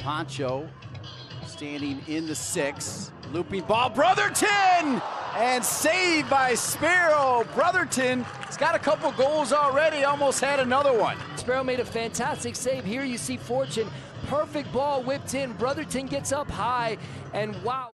Pancho standing in the six. Looping ball, Brotherton! And saved by Sparrow. Brotherton has got a couple goals already, almost had another one. Sparrow made a fantastic save. Here you see Fortune. Perfect ball whipped in. Brotherton gets up high, and wow.